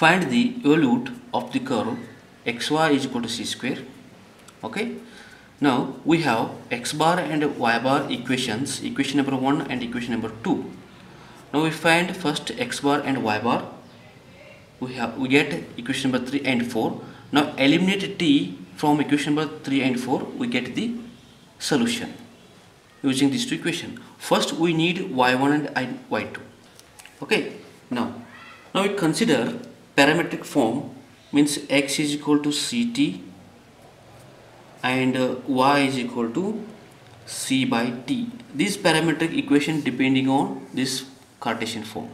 find the evolute of the curve xy is equal to c square okay? Now we have x bar and y bar equations equation number 1 and equation number 2 now we find first x bar and y bar. We have we get equation number 3 and 4 now eliminate t from equation number 3 and 4 we get the solution using these two equations. First we need y1 and y2 okay? Now now we consider parametric form means x is equal to ct and uh, y is equal to c by t. This parametric equation depending on this Cartesian form.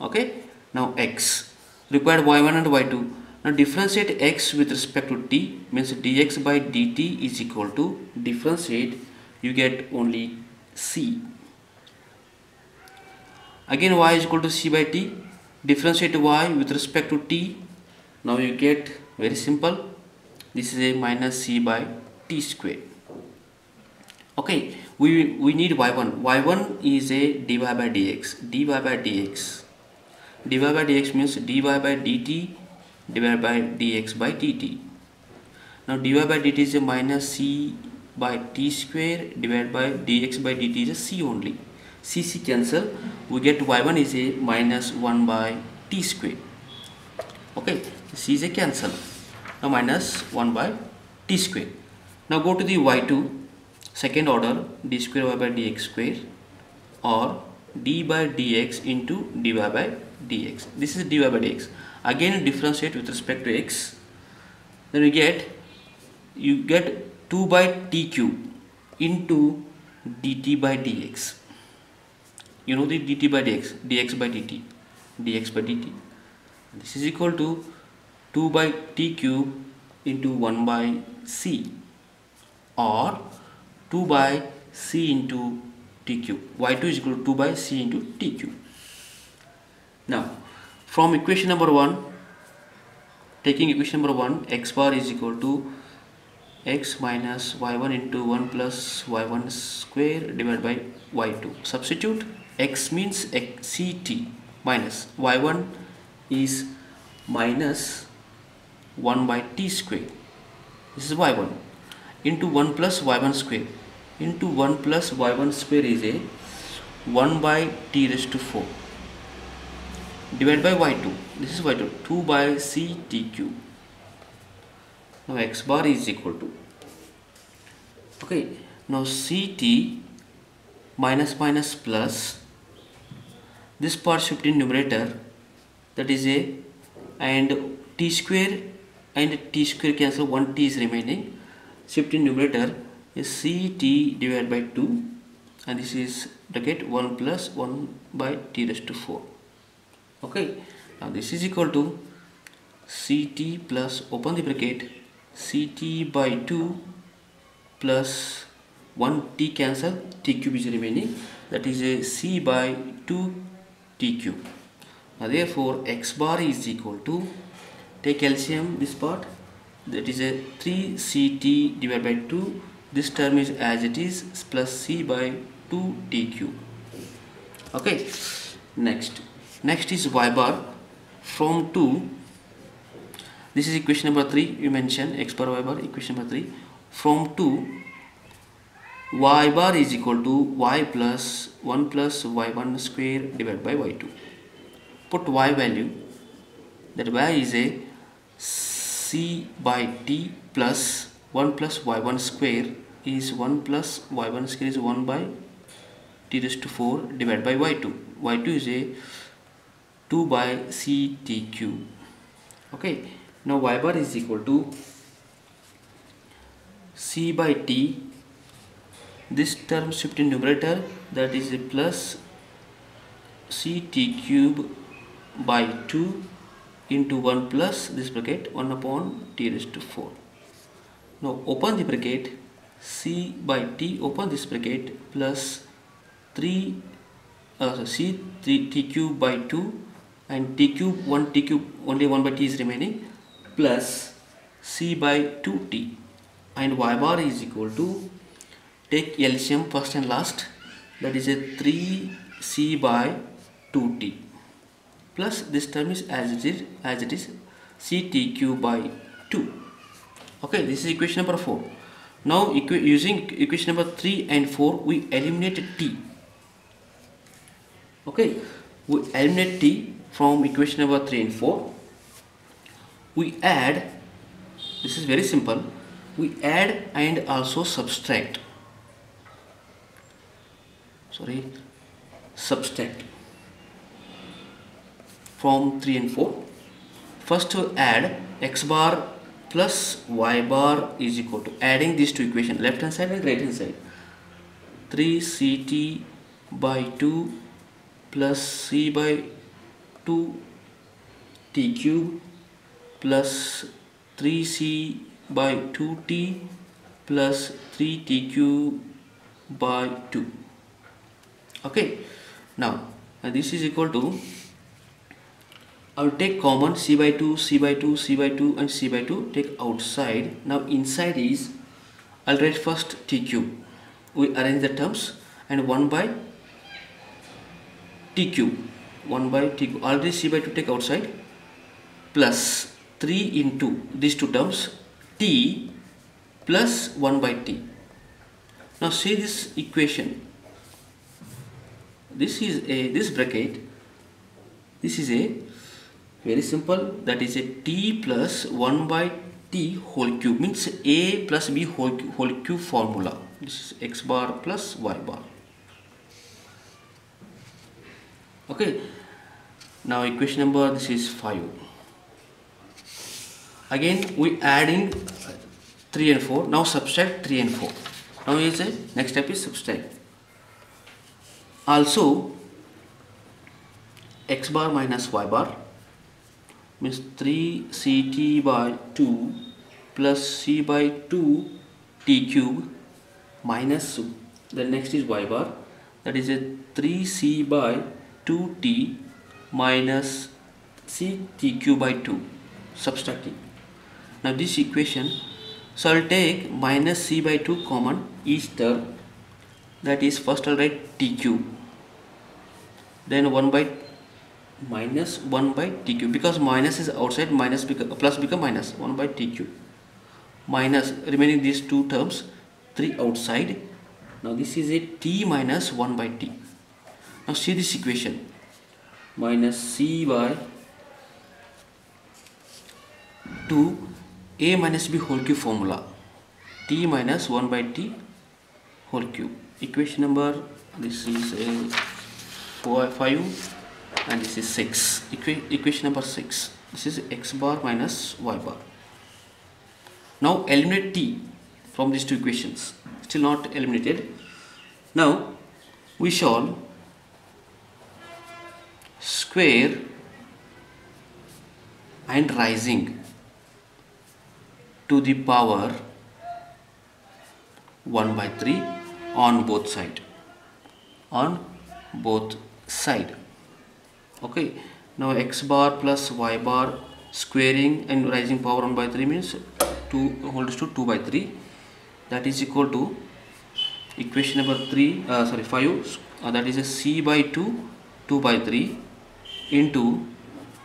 Okay? Now x. Required y1 and y2 now differentiate x with respect to t means dx by dt is equal to differentiate you get only c. Again y is equal to c by t differentiate y with respect to t. Now you get very simple. This is a minus c by t square okay we we need y1 y1 is a dy by dx. dy by dx. dy by dx means dy by dt divided by dx by dt. Now dy by dt is a minus c by t square divided by dx by dt is a c only c c cancel we get y1 is a minus 1 by t square. Okay c is a cancel. Now minus 1 by t square. Now go to the y2 second order d square y by dx square or d by dx into dy by dx this is dy by dx again differentiate with respect to x. Then we get you get 2 by t cube into dt by dx you know the dt by dx dx by dt dx by dt. This is equal to 2 by t cube into 1 by c or 2 by c into t cube. Y2 is equal to 2 by c into t cube. Now from equation number 1 taking equation number 1 x bar is equal to x minus y1 into 1 plus y1 square divided by y2 substitute x means ct minus y1 is minus 1 by t square. This is y1 into 1 plus y1 square. Into 1 plus y1 square is a 1 by t raised to 4 divided by y2 this is y2 2 by c t cube. Now x bar is equal to. Okay. Now ct minus minus plus this part shift in numerator that is a and t square and t square cancel 1 t is remaining. Shift in numerator is ct divided by 2 and this is bracket 1 plus 1 by t raised to 4 okay now this is equal to ct plus open the bracket ct by 2 plus 1 t cancel t cube is remaining. That is a c by 2 t cube now therefore x bar is equal to take LCM this part that is a 3 ct divided by 2 this term is as it is plus c by 2 t cube okay next. Next is y bar. From 2 this is equation number 3 you mentioned x bar y bar equation number 3 from 2 y bar is equal to y plus 1 plus y1 square divided by y2 put y value that y is a c by t plus 1 plus y1 square is 1 plus y1 square is 1 by t raised to 4 divided by y2 y2 is a 2 by ct cube okay. Now y bar is equal to c by t this term shift in numerator that is a plus ct cube by 2 into 1 plus this bracket 1 upon t raised to 4 now open the bracket c by t open this bracket plus 3 uh, c 3 t cube by 2 and t cube 1 t cube only 1 by t is remaining plus c by 2t and y bar is equal to take LCM first and last. That is a 3c by 2t plus this term is as it is as it is ctq by 2 okay this is equation number 4 now using equation number 3 and 4 we eliminate t. Okay we eliminate t from equation number 3 and 4 we add this is very simple. We add and also subtract sorry. Subtract from 3 and 4 first to add x bar plus y bar is equal to adding these two equation left hand side and right hand side. 3 ct by 2 plus c by 2 t cube plus 3c by 2t plus 3t cube by 2 okay. Now uh, this is equal to I will take common c by 2 c by 2 c by 2 and c by 2 take outside. Now inside is I'll write first t cube. We arrange the terms and 1 by t cube. 1 by t cube. Already c by 2 take outside. Plus 3 into these two terms t plus 1 by t. Now see this equation this is a this bracket this is a very simple that is a t plus 1 by t whole cube means a plus b whole, whole cube formula. This is x bar plus y bar. Okay now equation number this is 5 again we adding 3 and 4 now subtract 3 and 4 now is a next step is subtract also x bar minus y bar means 3 ct by 2 plus c by 2 t cube minus the next is y bar. That is a 3c by 2t minus c t cube by 2 subtracting. Now this equation so I'll take minus c by 2 common each term that is first I'll write t cube then 1 by minus 1 by t cube because minus is outside minus become plus become minus. 1 by t cube minus remaining these two terms 3 outside. Now this is a t minus 1 by t. Now see this equation. Minus c by 2 a minus b whole cube formula. T minus 1 by t whole cube equation number this is a 4 5 and this is 6 Equa equation number 6 this is x bar minus y bar. Now eliminate t from these two equations. Still not eliminated. Now we shall square and rising to the power 1 by 3 on both side. On both side. Okay. Now x bar plus y bar squaring and rising power 1 by 3 means 2 holds to 2 by 3 that is equal to equation number 3 uh, sorry 5 uh, that is a c by 2 2 by 3 into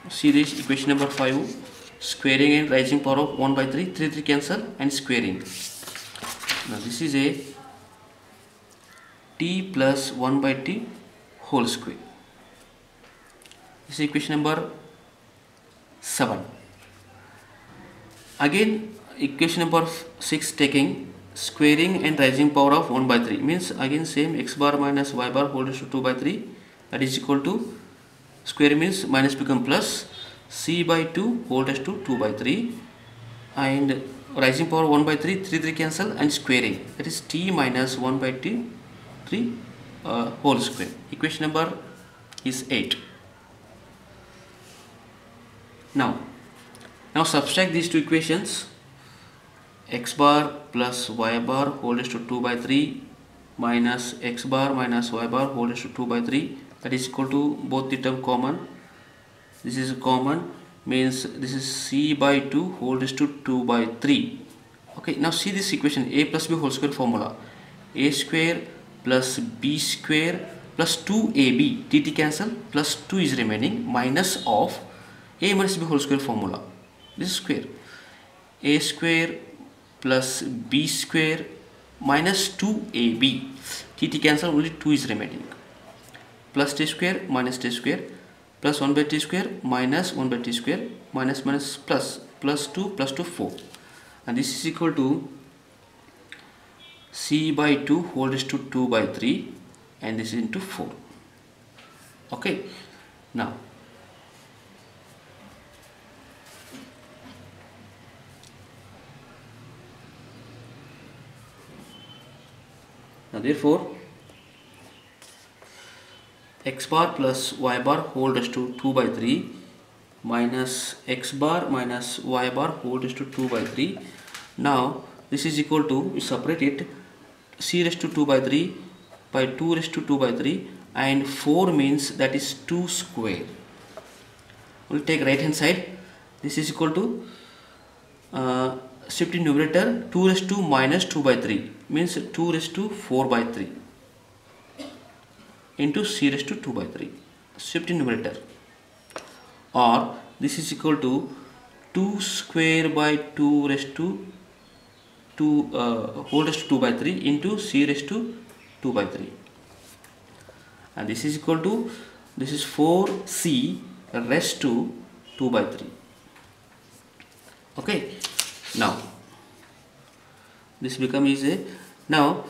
see this equation number 5 squaring and rising power of 1 by 3 3 3 cancel and squaring. Now this is a t plus 1 by t whole square. This is equation number 7 again equation number 6 taking squaring and rising power of 1 by 3 means again same x bar minus y bar whole raised to 2 by 3 that is equal to square means minus become plus c by 2 whole raised to 2 by 3 and rising power 1 by 3 3 3 cancel and squaring. That is t minus 1 by t 3 uh, whole square equation number is 8 now now subtract these two equations. X bar plus y bar whole raised to 2 by 3 minus x bar minus y bar whole raised to 2 by 3 that is equal to both the term common. This is common means this is c by 2 whole raised to 2 by 3 okay now see this equation a plus b whole square formula. A square plus b square plus 2ab dt cancel plus 2 is remaining minus of a minus b whole square formula. This is square. A square plus b square minus 2ab tt cancel only 2 is remaining. Plus t square minus t square plus 1 by t square minus 1 by t square minus minus plus plus 2 plus 2 4 and this is equal to c by 2 whole to 2 by 3 and this is into 4 okay. Now now therefore x bar plus y bar whole raised to 2 by 3 minus x bar minus y bar whole raised to 2 by 3 now this is equal to we separate it c raised to 2 by 3 by 2 raised to 2 by 3 and 4 means that is 2 square. We'll take right hand side. This is equal to uh, shift in numerator 2 raised to minus 2 by 3 means 2 raised to 4 by 3 into c raised to 2 by 3 shift in numerator. Or this is equal to 2 square by 2 raised to 2 uh, whole raised to 2 by 3 into c raised to 2 by 3 and this is equal to this is 4c raised to 2 by 3 okay? Now this becomes a now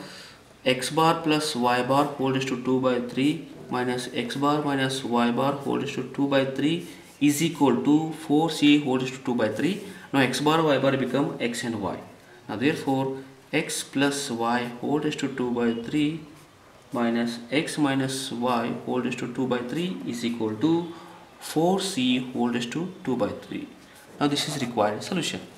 x bar plus y bar whole raised to 2 by 3 minus x bar minus y bar whole raised to 2 by 3 is equal to 4c whole raised to 2 by 3 now x bar y bar become x and y now therefore x plus y whole raised to 2 by 3 minus x minus y whole raised to 2 by 3 is equal to 4c whole raised to 2 by 3 now this is required solution